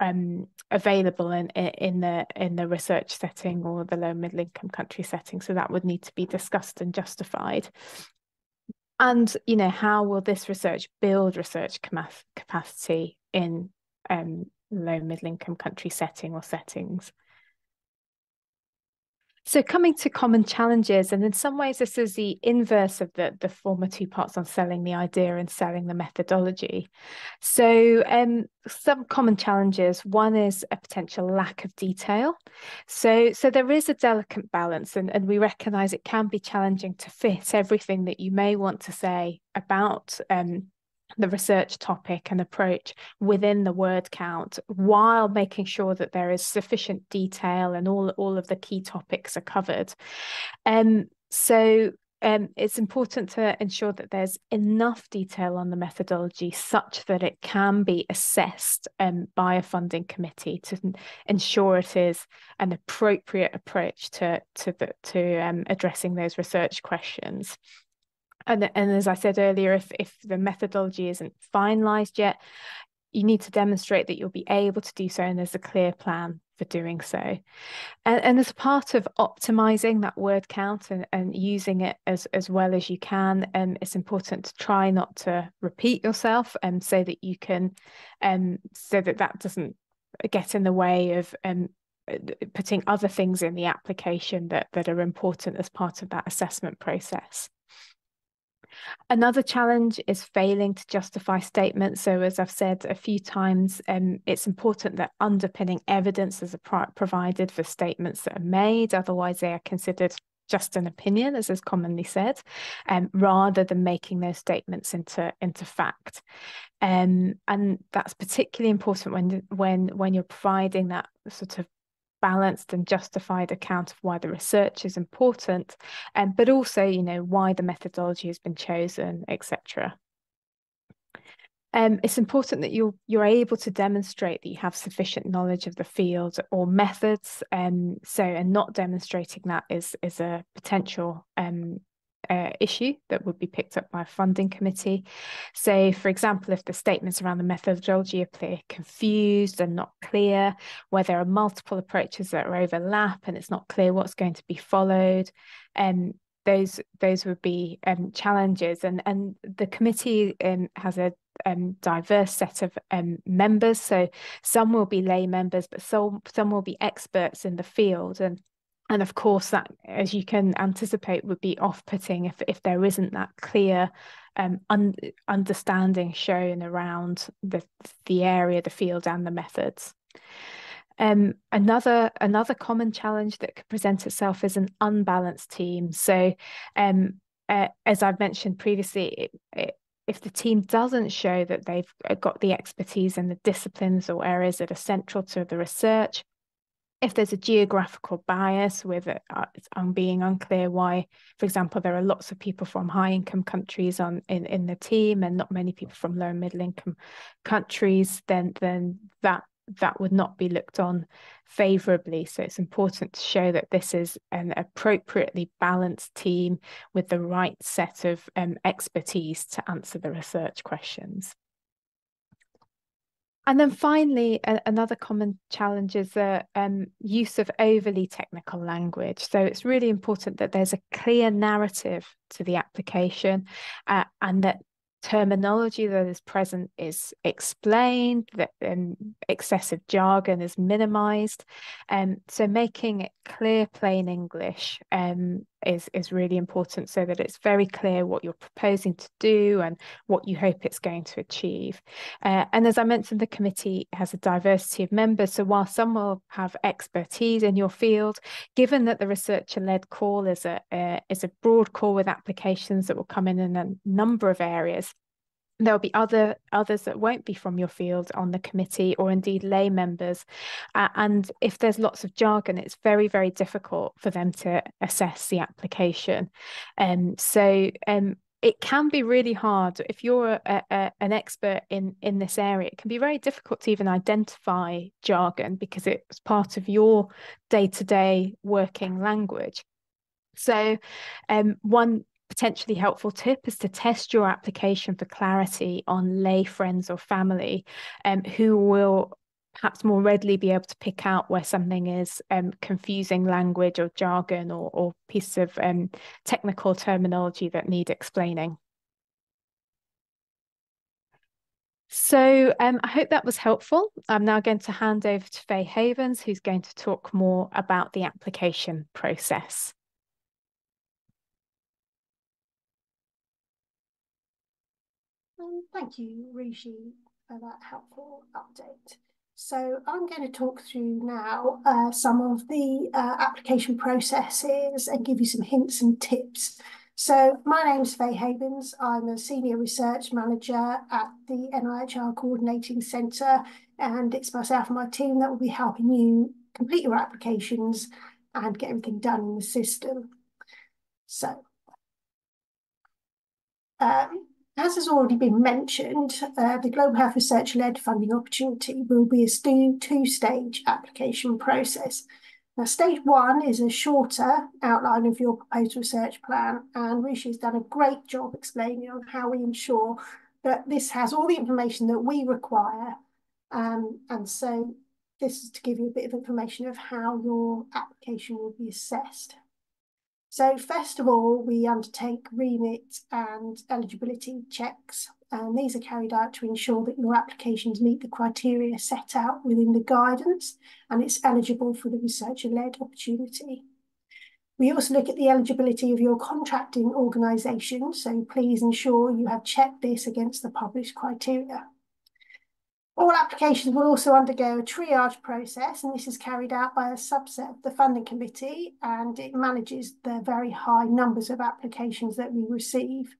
um, available in in the in the research setting or the low middle income country setting. So that would need to be discussed and justified. And you know, how will this research build research capacity in um, low middle income country setting or settings? So coming to common challenges, and in some ways this is the inverse of the, the former two parts on selling the idea and selling the methodology. So um, some common challenges, one is a potential lack of detail. So, so there is a delicate balance and, and we recognize it can be challenging to fit everything that you may want to say about um, the research topic and approach within the word count while making sure that there is sufficient detail and all, all of the key topics are covered. Um, so um, it's important to ensure that there's enough detail on the methodology such that it can be assessed um, by a funding committee to ensure it is an appropriate approach to to the, to um, addressing those research questions. And, and as I said earlier, if if the methodology isn't finalised yet, you need to demonstrate that you'll be able to do so and there's a clear plan for doing so. And, and as part of optimizing that word count and, and using it as, as well as you can, um, it's important to try not to repeat yourself and um, so that you can, um, so that that doesn't get in the way of um, putting other things in the application that, that are important as part of that assessment process. Another challenge is failing to justify statements. So, as I've said a few times, um, it's important that underpinning evidence is provided for statements that are made. Otherwise, they are considered just an opinion, as is commonly said, um, rather than making those statements into into fact. Um, and that's particularly important when when when you're providing that sort of balanced and justified account of why the research is important, um, but also, you know, why the methodology has been chosen, etc. Um, it's important that you're you're able to demonstrate that you have sufficient knowledge of the field or methods. Um, so, and not demonstrating that is is a potential um, uh, issue that would be picked up by a funding committee. So, for example, if the statements around the methodology appear confused and not clear, where there are multiple approaches that are overlap and it's not clear what's going to be followed, um, those those would be um, challenges. And and the committee um, has a um, diverse set of um, members. So some will be lay members, but some some will be experts in the field and and of course that as you can anticipate would be off-putting if, if there isn't that clear um, un understanding shown around the the area the field and the methods. Um, another another common challenge that could present itself is an unbalanced team. So um, uh, as I've mentioned previously it, it, if the team doesn't show that they've got the expertise in the disciplines or areas that are central to the research if there's a geographical bias with it, uh, I'm being unclear why, for example, there are lots of people from high income countries on in, in the team and not many people from low and middle income countries, then then that that would not be looked on favorably. So it's important to show that this is an appropriately balanced team with the right set of um, expertise to answer the research questions. And then finally, a, another common challenge is the um, use of overly technical language. So it's really important that there's a clear narrative to the application uh, and that terminology that is present is explained, that um, excessive jargon is minimized. Um, so making it clear, plain English um, is, is really important so that it's very clear what you're proposing to do and what you hope it's going to achieve. Uh, and as I mentioned, the committee has a diversity of members. So while some will have expertise in your field, given that the researcher-led call is a, uh, is a broad call with applications that will come in in a number of areas, there'll be other others that won't be from your field on the committee or indeed lay members. Uh, and if there's lots of jargon it's very very difficult for them to assess the application. And um, so um, it can be really hard. If you're a, a, an expert in in this area it can be very difficult to even identify jargon because it's part of your day-to-day working language. So um, one potentially helpful tip is to test your application for clarity on lay friends or family um, who will perhaps more readily be able to pick out where something is um, confusing language or jargon or, or piece of um, technical terminology that need explaining. So um, I hope that was helpful. I'm now going to hand over to Faye Havens, who's going to talk more about the application process. Um, thank you, Rishi, for that helpful update. So I'm going to talk through now uh, some of the uh, application processes and give you some hints and tips So my name's Faye Havens. I'm a Senior Research Manager at the NIHR Coordinating Centre and it's myself and my team that will be helping you complete your applications and get everything done in the system. So, um, as has already been mentioned, uh, the Global Health Research-led funding opportunity will be a two-stage application process. Now, stage one is a shorter outline of your proposed research plan, and Rishi has done a great job explaining on how we ensure that this has all the information that we require. Um, and so this is to give you a bit of information of how your application will be assessed. So first of all, we undertake remit and eligibility checks, and these are carried out to ensure that your applications meet the criteria set out within the guidance and it's eligible for the researcher-led opportunity. We also look at the eligibility of your contracting organisation, so please ensure you have checked this against the published criteria. All applications will also undergo a triage process, and this is carried out by a subset of the funding committee, and it manages the very high numbers of applications that we receive.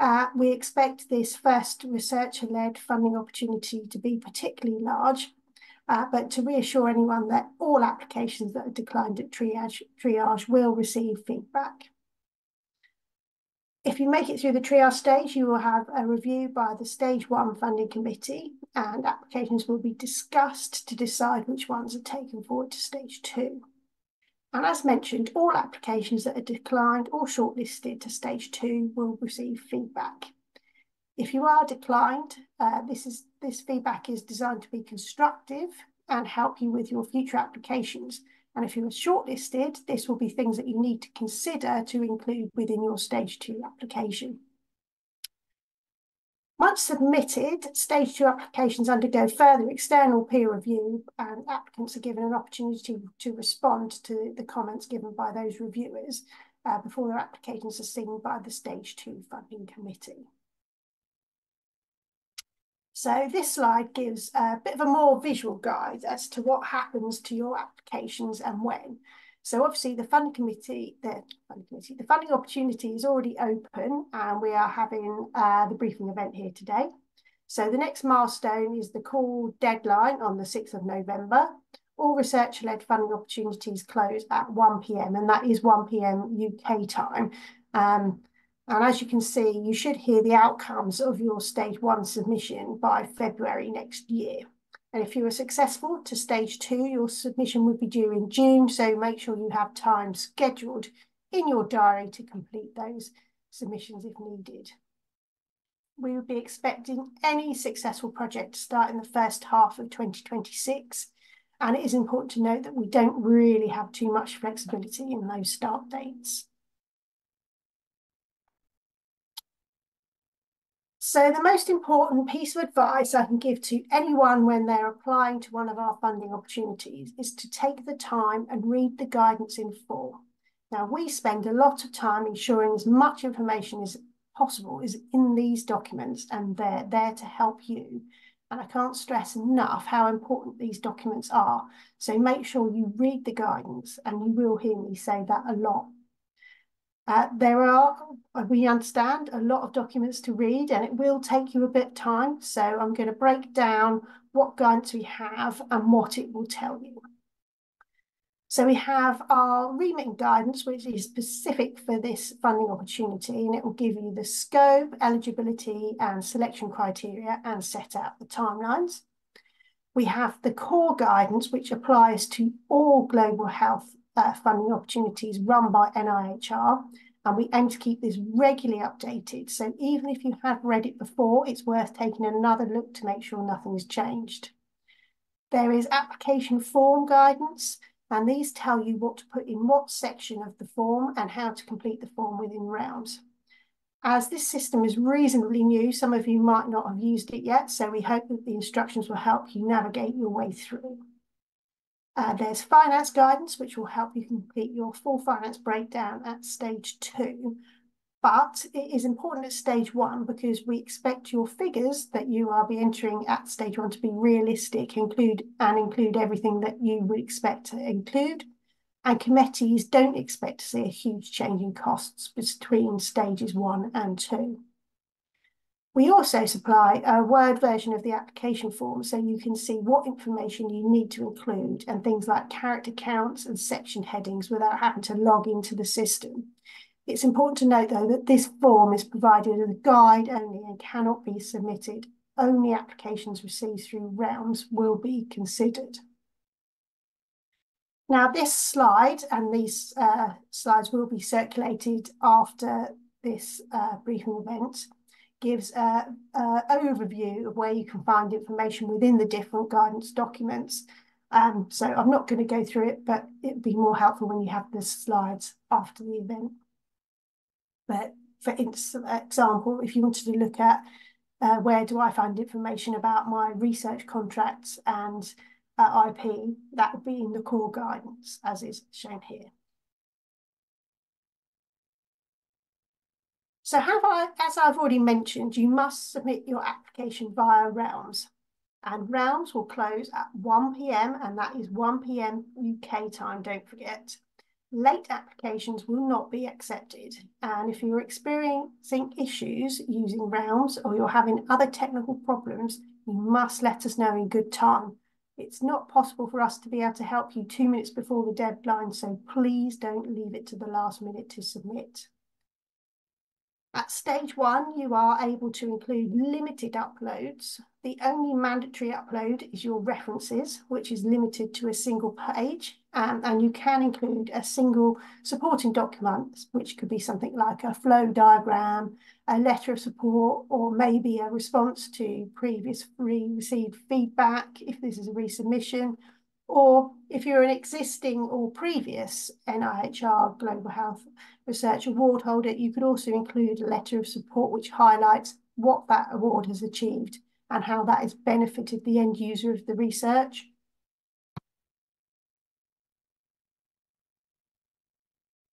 Uh, we expect this first researcher-led funding opportunity to be particularly large, uh, but to reassure anyone that all applications that are declined at triage, triage will receive feedback. If you make it through the triage stage, you will have a review by the stage one funding committee and applications will be discussed to decide which ones are taken forward to stage two. And as mentioned, all applications that are declined or shortlisted to stage two will receive feedback. If you are declined, uh, this, is, this feedback is designed to be constructive and help you with your future applications and if you are shortlisted, this will be things that you need to consider to include within your stage two application. Once submitted, stage two applications undergo further external peer review and applicants are given an opportunity to respond to the comments given by those reviewers uh, before their applications are seen by the stage two funding committee. So this slide gives a bit of a more visual guide as to what happens to your applications and when. So obviously the funding committee, the funding committee, the funding opportunity is already open and we are having uh, the briefing event here today. So the next milestone is the call deadline on the 6th of November. All research-led funding opportunities close at 1pm and that is 1pm UK time. Um, and as you can see, you should hear the outcomes of your stage one submission by February next year. And if you are successful to stage two, your submission would be due in June. So make sure you have time scheduled in your diary to complete those submissions if needed. We would be expecting any successful project to start in the first half of 2026. And it is important to note that we don't really have too much flexibility in those start dates. So the most important piece of advice I can give to anyone when they're applying to one of our funding opportunities is to take the time and read the guidance in full. Now, we spend a lot of time ensuring as much information as possible is in these documents and they're there to help you. And I can't stress enough how important these documents are. So make sure you read the guidance and you will hear me say that a lot uh, there are, uh, we understand, a lot of documents to read and it will take you a bit of time. So I'm going to break down what guidance we have and what it will tell you. So we have our remit guidance, which is specific for this funding opportunity, and it will give you the scope, eligibility and selection criteria and set out the timelines. We have the core guidance, which applies to all global health uh, funding opportunities run by NIHR. And we aim to keep this regularly updated. So even if you have read it before, it's worth taking another look to make sure nothing has changed. There is application form guidance, and these tell you what to put in what section of the form and how to complete the form within rounds. As this system is reasonably new, some of you might not have used it yet, so we hope that the instructions will help you navigate your way through. Uh, there's finance guidance, which will help you complete your full finance breakdown at stage two. But it is important at stage one because we expect your figures that you are be entering at stage one to be realistic, include and include everything that you would expect to include. and committees don't expect to see a huge change in costs between stages one and two. We also supply a Word version of the application form so you can see what information you need to include and things like character counts and section headings without having to log into the system. It's important to note though that this form is provided as a guide only and cannot be submitted. Only applications received through realms will be considered. Now this slide and these uh, slides will be circulated after this uh, briefing event gives an overview of where you can find information within the different guidance documents. Um, so I'm not going to go through it, but it'd be more helpful when you have the slides after the event. But for example, if you wanted to look at uh, where do I find information about my research contracts and uh, IP, that would be in the core guidance as is shown here. So I, as I've already mentioned, you must submit your application via Realms. And Realms will close at 1 p.m. and that is 1 p.m. UK time, don't forget. Late applications will not be accepted. And if you're experiencing issues using Realms or you're having other technical problems, you must let us know in good time. It's not possible for us to be able to help you two minutes before the deadline, so please don't leave it to the last minute to submit. At stage one, you are able to include limited uploads. The only mandatory upload is your references, which is limited to a single page. Um, and you can include a single supporting document, which could be something like a flow diagram, a letter of support, or maybe a response to previously received feedback, if this is a resubmission, or if you're an existing or previous NIHR Global Health Research Award holder, you could also include a letter of support which highlights what that award has achieved and how that has benefited the end user of the research.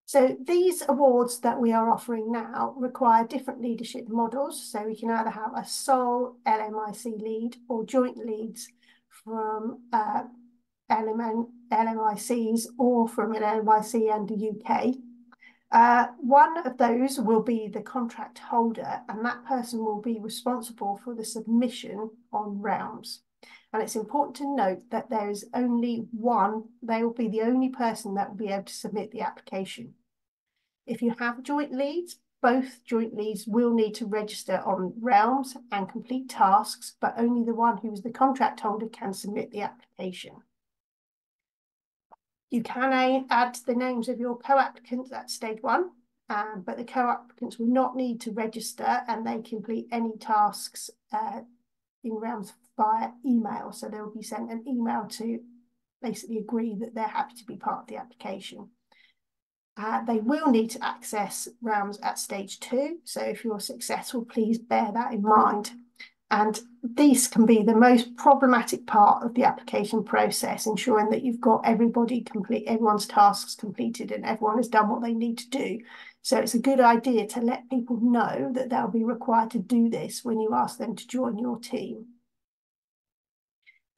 So these awards that we are offering now require different leadership models. So we can either have a sole LMIC lead or joint leads from uh, LMICs or from an LMIC and the UK. Uh, one of those will be the contract holder, and that person will be responsible for the submission on realms. And it's important to note that there is only one, they will be the only person that will be able to submit the application. If you have joint leads, both joint leads will need to register on realms and complete tasks, but only the one who is the contract holder can submit the application. You can add the names of your co-applicants at stage one, um, but the co-applicants will not need to register and they complete any tasks uh, in realms via email. So they will be sent an email to basically agree that they're happy to be part of the application. Uh, they will need to access realms at stage two. So if you're successful, please bear that in mind. And these can be the most problematic part of the application process, ensuring that you've got everybody complete, everyone's tasks completed and everyone has done what they need to do. So it's a good idea to let people know that they'll be required to do this when you ask them to join your team.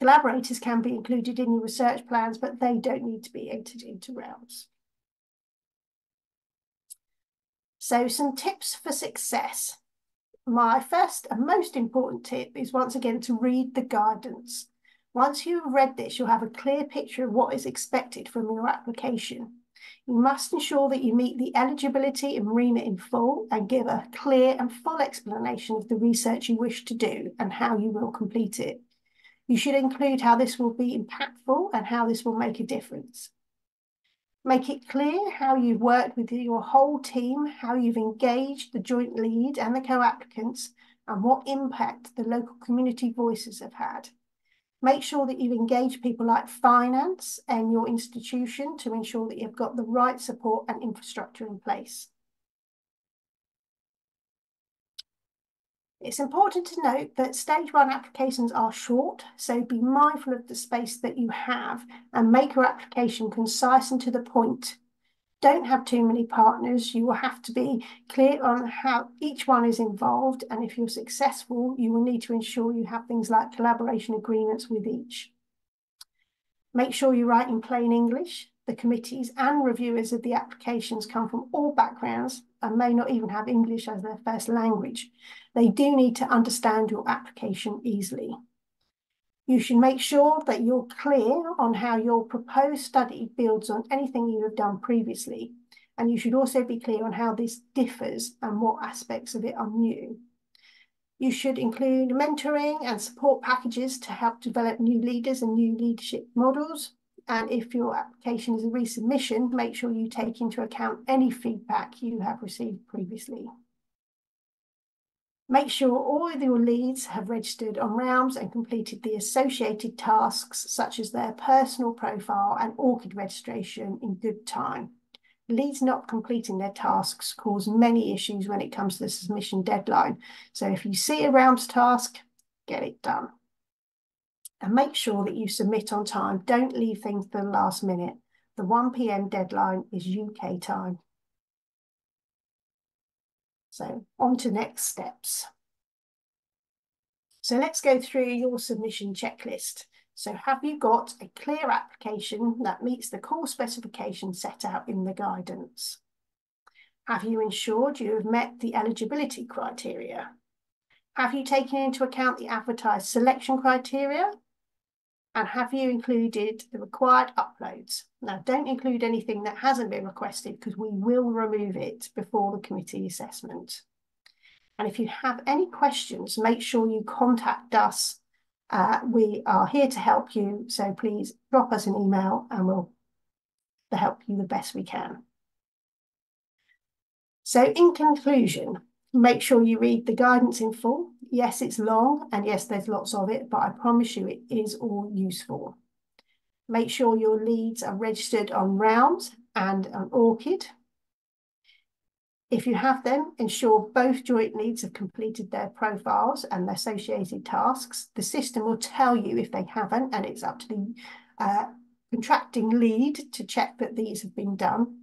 Collaborators can be included in your research plans, but they don't need to be entered into realms. So some tips for success my first and most important tip is once again to read the guidance. Once you've read this, you'll have a clear picture of what is expected from your application. You must ensure that you meet the eligibility and remit in full and give a clear and full explanation of the research you wish to do and how you will complete it. You should include how this will be impactful and how this will make a difference. Make it clear how you've worked with your whole team, how you've engaged the joint lead and the co-applicants, and what impact the local community voices have had. Make sure that you've engaged people like finance and your institution to ensure that you've got the right support and infrastructure in place. It's important to note that stage one applications are short, so be mindful of the space that you have and make your application concise and to the point. Don't have too many partners. You will have to be clear on how each one is involved. And if you're successful, you will need to ensure you have things like collaboration agreements with each. Make sure you write in plain English. the committees and reviewers of the applications come from all backgrounds and may not even have English as their first language. They do need to understand your application easily. You should make sure that you're clear on how your proposed study builds on anything you have done previously. And you should also be clear on how this differs and what aspects of it are new. You should include mentoring and support packages to help develop new leaders and new leadership models. And if your application is a resubmission, make sure you take into account any feedback you have received previously. Make sure all of your leads have registered on Realms and completed the associated tasks, such as their personal profile and ORCID registration in good time. Leads not completing their tasks cause many issues when it comes to the submission deadline. So if you see a Realms task, get it done. And make sure that you submit on time. Don't leave things to the last minute. The 1 p.m. deadline is UK time. So on to next steps. So let's go through your submission checklist. So have you got a clear application that meets the core specification set out in the guidance? Have you ensured you have met the eligibility criteria? Have you taken into account the advertised selection criteria? And have you included the required uploads? Now, don't include anything that hasn't been requested because we will remove it before the committee assessment. And if you have any questions, make sure you contact us. Uh, we are here to help you. So please drop us an email and we'll help you the best we can. So in conclusion, make sure you read the guidance in full Yes, it's long and yes, there's lots of it, but I promise you it is all useful. Make sure your leads are registered on Realms and on ORCID. If you have them, ensure both joint leads have completed their profiles and their associated tasks. The system will tell you if they haven't, and it's up to the uh, contracting lead to check that these have been done.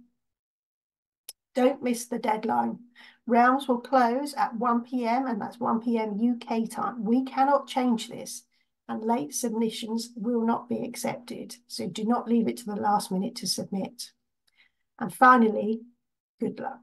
Don't miss the deadline. Realms will close at 1 p.m. and that's 1 p.m. UK time. We cannot change this and late submissions will not be accepted. So do not leave it to the last minute to submit. And finally, good luck.